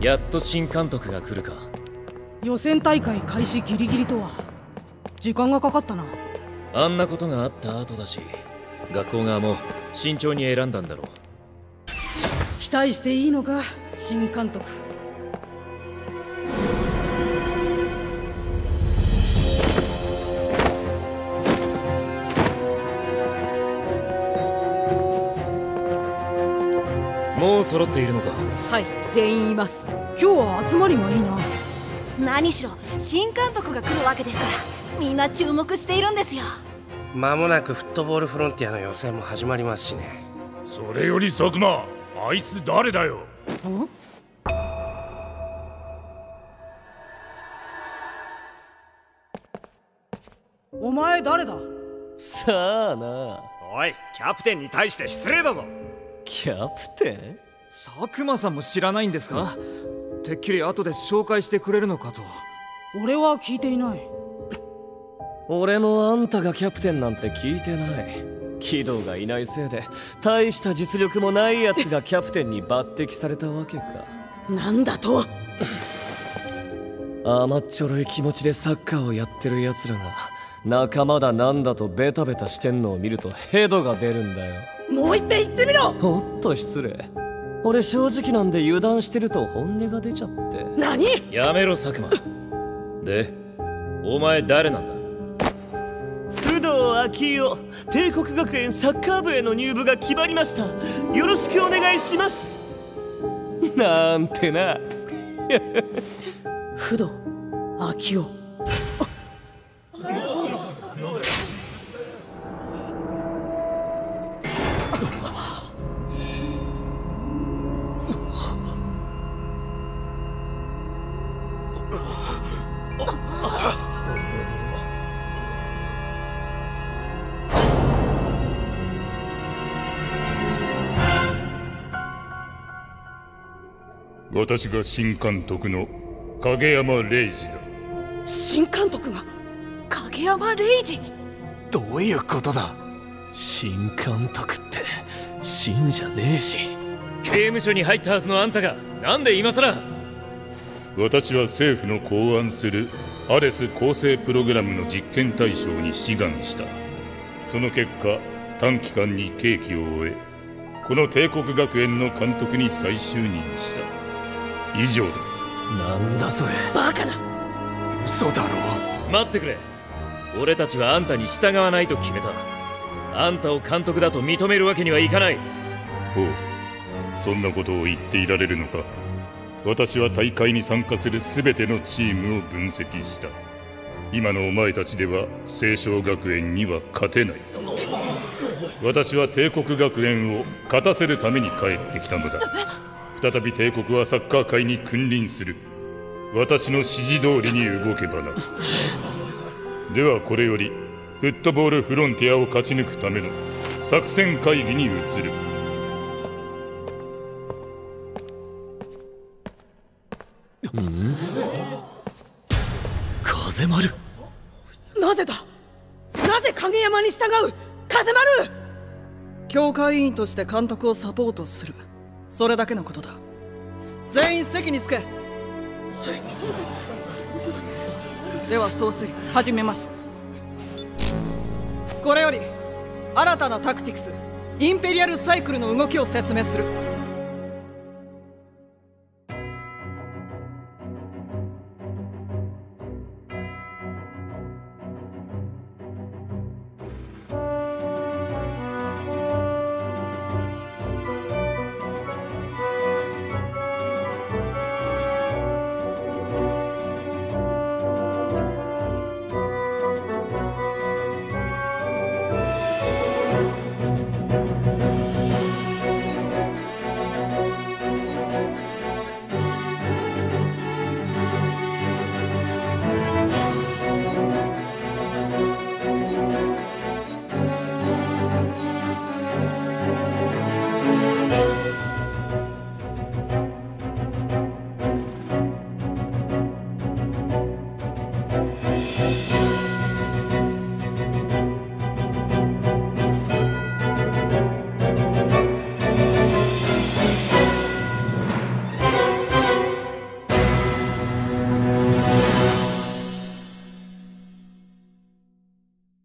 やっと新監督が来るか。予選大会開始ギリギリとは。時間がかかったな。あんなことがあった後だし学校側も慎重に選んだんだろう。期待していいのか新監督。もう揃っているのか。はい全員います。今日は集まりがいいな。何しろ新監督が来るわけですからみんな注目しているんですよ。間もなくフットボールフロンティアの予選も始まりますしね。それより佐久間あいつ誰だよ？お前誰だ？さあな。おいキャプテンに対して失礼だぞ。キャプテン？佐久間さんも知らないんですか？てっきり後で紹介してくれるのかと。俺は聞いていない。俺もあんたがキャプテンなんて聞いてない。軌道がいないせいで大した実力もないやつが キャプテンに抜擢されたわけか。なんだと？甘っちょろい気持ちでサッカーをやってる奴らが仲間だなんだとベタベタしてんのを見るとヘドが出るんだよ。もう一遍言ってみろ！おっと失礼俺正直なんで油断してると本音が出ちゃって。何？やめろ佐久間。でお前誰なんだ？工藤昭夫帝国学園サッカー部への入部が決まりました。よろしくお願いします。なんてな。不動昭夫私が新監督の影山礼二だ。新監督が？影山レイジどういうことだ？新監督って新じゃねえし。刑務所に入ったはずのあんたがなんで今さら私は政府の考案するアレス構成プログラムの実験対象に志願した。その結果短期間に刑期を終えこの帝国学園の監督に再就任した以上だ。なんだそれ。バカな。嘘だろ。待ってくれ。俺たちはあんたに従わないと決めた。あんたを監督だと認めるわけにはいかない。ほう。そんなことを言っていられるのか。私は大会に参加する全てのチームを分析した。今のお前たちでは清少学園には勝てない。私は帝国学園を勝たせるために帰ってきたのだ再び帝国はサッカー界に君臨する。私の指示通りに動けばな。ではこれよりフットボールフロンティアを勝ち抜くための作戦会議に移る。風丸。なぜだ？なぜ影山に従う？風丸！教会委員として監督をサポートするそれだけのことだ。全員席に着け。では総帥始めます。これより新たなタクティクスインペリアルサイクルの動きを説明する。